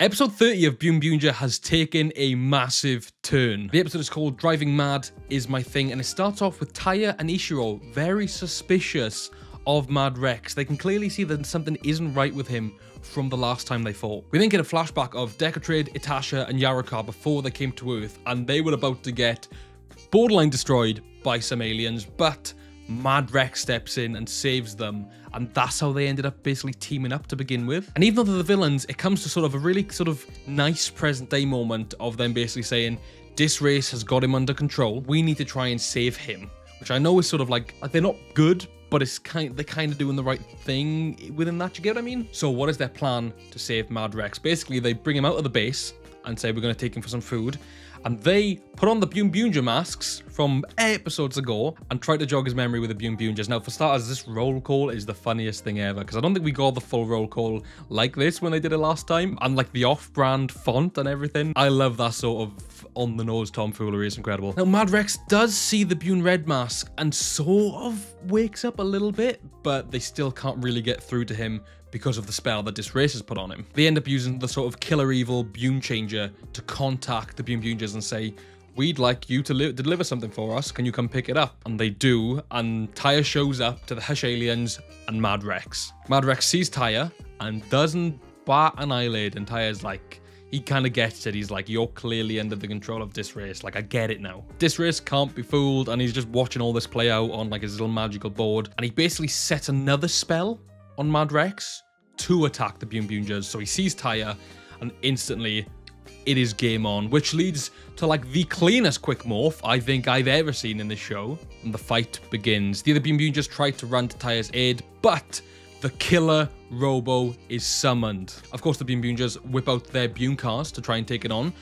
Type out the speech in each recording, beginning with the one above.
Episode 30 of Boonboomger has taken a massive turn. The episode is called Driving Mad Is My Thing, and it starts off with Taiya and Ishiro very suspicious of Mad Rex. They can clearly see that something isn't right with him from the last time they fought. We then get a flashback of Decatrade, Itasha, and Yarika before they came to Earth, and they were about to get borderline destroyed by some aliens, but Mad Rex steps in and saves them, and that's how they ended up basically teaming up to begin with. And even though they're the villains, it comes to sort of a really sort of nice present day moment of them basically saying, this race has got him under control. We need to try and save him. Which I know is sort of like, like they're not good, but it's kind they're kind of doing the right thing within that. You get what I mean? So what is their plan to save Mad Rex? Basically, they bring him out of the base and say we're going to take him for some food and they put on the Boonboomger masks from episodes ago and try to jog his memory with the Boonboomgers. Now, for starters, this roll call is the funniest thing ever because I don't think we got the full roll call like this when they did it last time and like the off-brand font and everything. I love that sort of on-the-nose tomfoolery. It's incredible. Now, Mad Rex does see the Byung Red mask and sort of wakes up a little bit, but they still can't really get through to him because of the spell that Disrace has put on him. They end up using the sort of killer evil Byung Changer to contact the Bune Byung And say, we'd like you to deliver something for us. Can you come pick it up? And they do, and Taiya shows up to the Hush Aliens and Mad Rex. Mad Rex sees Taiya and doesn't bat an eyelid, and Taiya's like, he kind of gets it. He's like, you're clearly under the control of Disrace. Like, I get it now. Disrace can't be fooled, and he's just watching all this play out on like his little magical board. And he basically sets another spell on Mad Rex to attack the Byunjas. So he sees Taiya and instantly it is game on, which leads to like the cleanest quick morph I think I've ever seen in this show. And the fight begins. The other Byung just tried to run to Taiya's aid, but the killer Robo is summoned. Of course, the Byunjas whip out their Byung cars to try and take it on,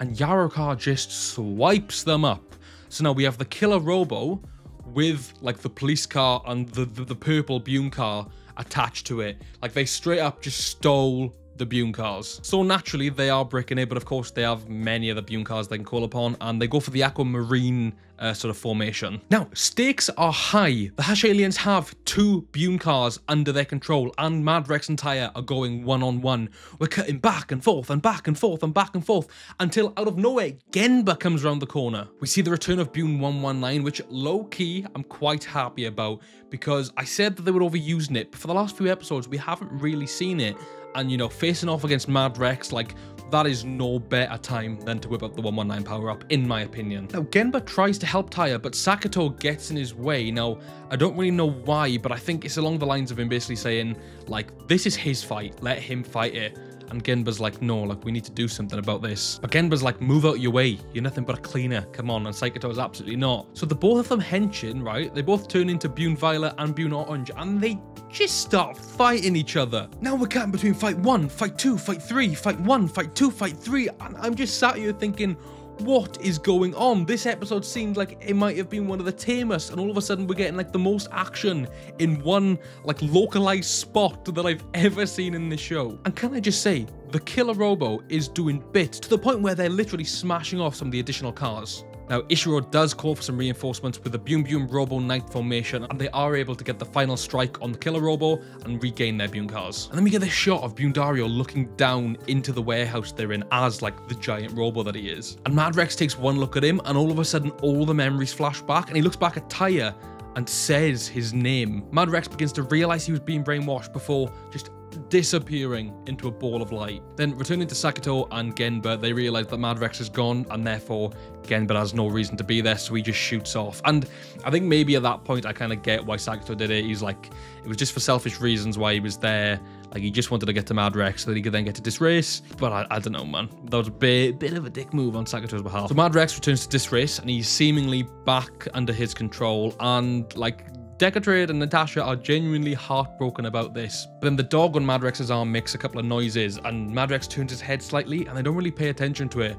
and Yarokar just swipes them up. So now we have the killer Robo with like the police car and the, the, the purple Byung car attached to it. Like they straight up just stole the Bune cars. So naturally, they are bricking it, but of course, they have many other Bune cars they can call upon, and they go for the aquamarine uh, sort of formation. Now, stakes are high. The Hash aliens have two Bune cars under their control, and Mad Rex and Taiya are going one on one. We're cutting back and forth and back and forth and back and forth until out of nowhere, Genba comes around the corner. We see the return of Bune 119, which low key I'm quite happy about because I said that they were overusing it, but for the last few episodes, we haven't really seen it and you know facing off against Mad Rex like that is no better time than to whip up the 119 power up in my opinion. Now Genba tries to help Taiya but Sakito gets in his way. Now I don't really know why but I think it's along the lines of him basically saying like this is his fight let him fight it and Genba's like, no, like, we need to do something about this. But Genba's like, move out your way. You're nothing but a cleaner. Come on. And Sakito is absolutely not. So the both of them henching, right? They both turn into Byung Violet and Byung Orange, and they just start fighting each other. Now we're cutting between fight one, fight two, fight three, fight one, fight two, fight three. And I'm just sat here thinking, what is going on? This episode seemed like it might have been one of the tamest, and all of a sudden we're getting like the most action in one like localized spot that I've ever seen in this show. And can I just say, the Killer Robo is doing bits to the point where they're literally smashing off some of the additional cars. Now, Ishiro does call for some reinforcements with the Boom Boom Robo Knight formation, and they are able to get the final strike on the Killer Robo and regain their Byung cars. And then we get this shot of Byung looking down into the warehouse they're in as like the giant Robo that he is. And Mad Rex takes one look at him, and all of a sudden, all the memories flash back, and he looks back at Taiya and says his name. Mad Rex begins to realize he was being brainwashed before just disappearing into a ball of light. Then returning to Sakito and Genba, they realize that Mad Rex is gone and therefore Genba has no reason to be there, so he just shoots off. And I think maybe at that point I kind of get why Sakito did it. He's like, it was just for selfish reasons why he was there. Like he just wanted to get to Mad Rex so that he could then get to Disrace. But I, I don't know, man. That was a bit, bit of a dick move on Sakito's behalf. So Mad Rex returns to Disrace and he's seemingly back under his control and like Decatrade and Natasha are genuinely heartbroken about this. But then the dog on Mad Rex's arm makes a couple of noises and Madrex turns his head slightly and they don't really pay attention to it.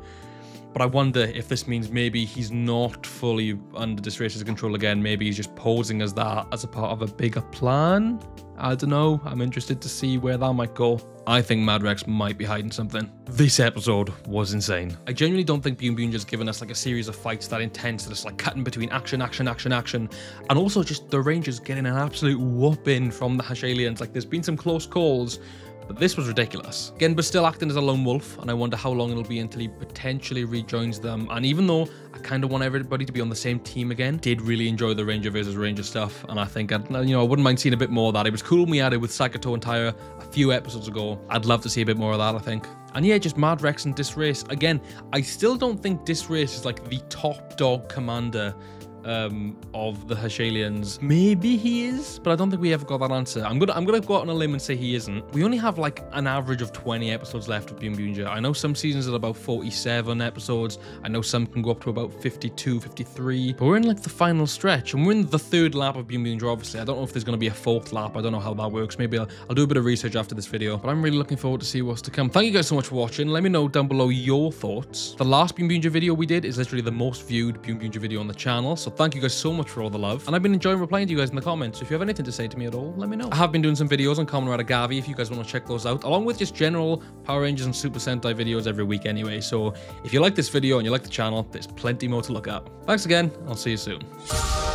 But I wonder if this means maybe he's not fully under Disrace's control again. Maybe he's just posing as that as a part of a bigger plan. I don't know. I'm interested to see where that might go. I think Mad Rex might be hiding something. This episode was insane. I genuinely don't think Byung Byung just given us like a series of fights that intense that it's like cutting between action, action, action, action, and also just the Rangers getting an absolute whooping from the Hush aliens. Like there's been some close calls, but this was ridiculous. Genba's still acting as a lone wolf, and I wonder how long it'll be until he potentially rejoins them. And even though I kind of want everybody to be on the same team again, did really enjoy the Ranger versus Ranger stuff, and I think I'd, you know I wouldn't mind seeing a bit more of that. It was cool when we had it with Sakito and Taiya a few episodes ago. I'd love to see a bit more of that. I think. And yeah, just Mad Rex and Disrace. Again, I still don't think Disrace is like the top dog commander um, of the Hashalians. Maybe he is, but I don't think we ever got that answer. I'm gonna I'm gonna go out on a limb and say he isn't. We only have like an average of 20 episodes left of Byung I know some seasons are about 47 episodes. I know some can go up to about 52, 53. But we're in like the final stretch, and we're in the third lap of Byung Obviously, I don't know if there's gonna be a fourth lap. I don't know how that works. Maybe I'll, I'll do a bit of research after this video. But I'm really looking forward to see what's to come. Thank you guys so much for watching. Let me know down below your thoughts. The last Byung video we did is literally the most viewed Byung video on the channel. So thank you guys so much for all the love. And I've been enjoying replying to you guys in the comments. So if you have anything to say to me at all, let me know. I have been doing some videos on Kamen Rider Gavv if you guys want to check those out, along with just general Power Rangers and Super Sentai videos every week anyway. So if you like this video and you like the channel, there's plenty more to look at. Thanks again. I'll see you soon.